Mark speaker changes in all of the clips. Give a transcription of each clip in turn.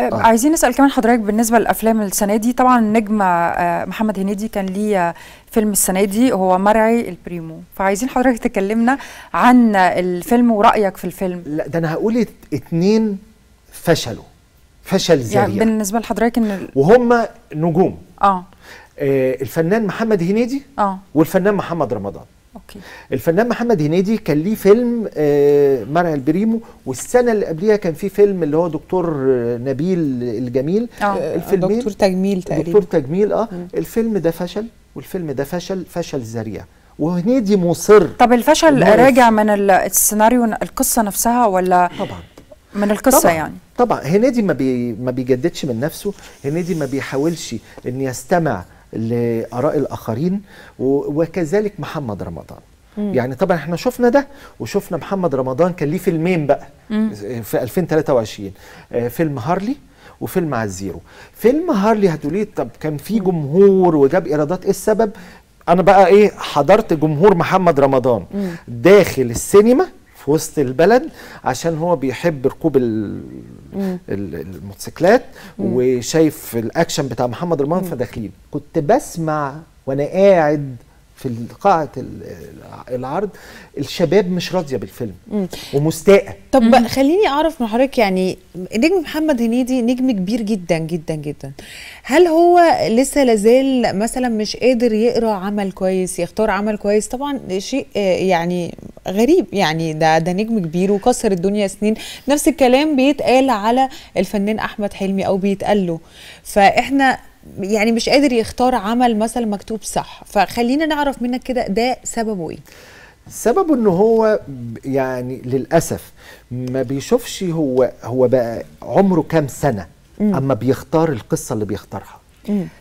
Speaker 1: آه. عايزين نسأل كمان حضرتك بالنسبة للأفلام السنة دي طبعا النجم آه، محمد هنيدي كان ليه فيلم السنة دي هو مرعي البريمو. فعايزين حضرتك تكلمنا عن الفيلم ورأيك في الفيلم.
Speaker 2: لا ده أنا هقول ات- اتنين فشلوا فشل ذريع.
Speaker 1: يعني بالنسبة لحضرتك إن
Speaker 2: وهم نجوم.
Speaker 1: آه.
Speaker 2: آه الفنان محمد هنيدي
Speaker 1: آه.
Speaker 2: والفنان محمد رمضان.
Speaker 1: okay.
Speaker 2: الفنان محمد هنيدي كان ليه فيلم آه مرعي البريمو والسنة اللي قبليها كان في فيلم اللي هو دكتور آه، نبيل الجميل.
Speaker 1: آه
Speaker 2: الفيلمين
Speaker 3: دكتور تجميل
Speaker 2: دكتور
Speaker 3: تقريبا
Speaker 2: تجميل آه. الفيلم ده فشل والفيلم ده فشل فشل ذريع. وهنيدي مصر.
Speaker 1: طب الفشل. راجع من ال- السيناريو القصة نفسها ولا
Speaker 2: طبعا.
Speaker 1: من القصة
Speaker 2: طبعا.
Speaker 1: يعني؟
Speaker 2: طبعا. هنيدي ما بي ما بيجددش من نفسه. هنيدي ما بيحاولش إن يستمع لآراء الآخرين و- وكذلك محمد رمضان. يعني طبعا إحنا شفنا ده وشفنا محمد رمضان كان ليه فيلمين بقى. في 2023 آه، فيلم هارلي وفيلم على الزيرو فيلم هارلي هتقولي طب كان في جمهور وجاب إيرادات إيه السبب؟ أنا بقى إيه حضرت جمهور محمد رمضان داخل السينما في وسط البلد عشان هو بيحب ركوب ال- ال- الموتوسيكلات وشايف الأكشن بتاع محمد رمضان فداخلين. كنت بسمع وأنا قاعد في قاعة ال- العرض الشباب مش راضية بالفيلم ومستاءة.
Speaker 3: طب خليني أعرف من حضرتك يعني نجم محمد هنيدي نجم كبير جدا جدا جدا. هل هو لسه لازال مثلا مش قادر يقرأ عمل كويس يختار عمل كويس؟ طبعا شيء يعني غريب. يعني ده ده نجم كبير وكسر الدنيا سنين. نفس الكلام بيتقال على الفنان أحمد حلمي أو بيتقال له. فإحنا يعني مش قادر يختار عمل مثلا مكتوب صح. فخلينا نعرف منك كده ده سببه إيه.
Speaker 2: سببه إن هو يعني للأسف ما بيشوفش هو هو بقى عمره كام سنة أما بيختار القصة اللي بيختارها.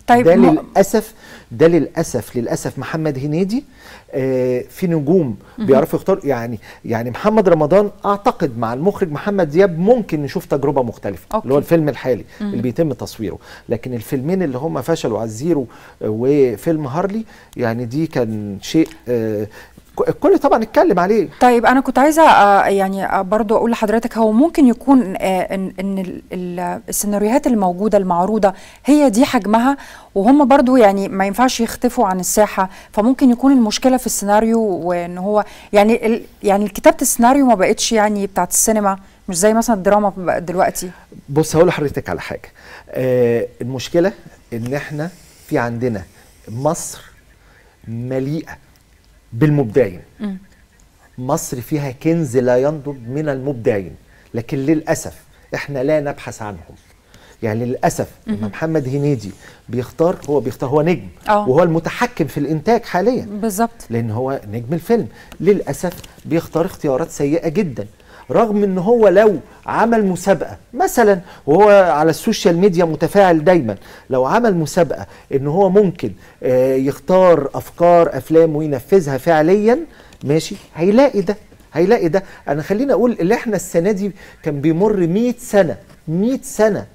Speaker 1: طيب
Speaker 2: ده
Speaker 1: م-
Speaker 2: للاسف ده للأسف للأسف محمد هنيدي آه في نجوم بيعرفوا يختاروا يعني يعني محمد رمضان أعتقد مع المخرج محمد دياب ممكن نشوف تجربة مختلفة
Speaker 1: أوكي.
Speaker 2: اللي هو الفيلم الحالي اللي بيتم تصويره. لكن الفيلمين اللي هم فشلوا على الزيرو آه، وفيلم هارلي يعني دي كان شيء آه الكل طبعا اتكلم عليه.
Speaker 1: طيب أنا كنت عايزة آه، يعني آه، برضو أقول لحضرتك هو ممكن يكون آه، إن إن ال- ال- السيناريوهات الموجودة المعروضة هي دي حجمها؟ وهم برضو يعني ما ينفعش يختفوا عن الساحة فممكن يكون المشكلة في السيناريو وإن هو يعني يعني كتابة السيناريو ما بقتش يعني بتاعت السينما مش زي مثلا الدراما بقت دلوقتي.
Speaker 2: بص هقول لحضرتك على حاجة. آه المشكلة إن إحنا في عندنا مصر مليئة بالمبدعين. مصر فيها كنز لا ينضب من المبدعين لكن للأسف إحنا لا نبحث عنهم. يعني للأسف لما محمد هنيدي بيختار هو بيختار هو نجم
Speaker 1: آه.
Speaker 2: وهو المتحكم في الإنتاج حاليا.
Speaker 1: بالظبط.
Speaker 2: لأن هو نجم الفيلم. للأسف بيختار اختيارات سيئة جدا. رغم إن هو لو عمل مسابقة مثلا وهو على ال social media متفاعل دايما لو عمل مسابقة إن هو ممكن آه، يختار أفكار أفلام وينفذها فعليا ماشي؟ هيلاقي ده هيلاقي ده. أنا خليني أقول اللي إحنا السنة دي كان بيمر 100 سنة 100 سنة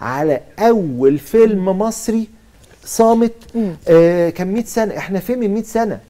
Speaker 2: على أول فيلم مصري صامت آه كان 100 سنة. إحنا فين من 100 سنة؟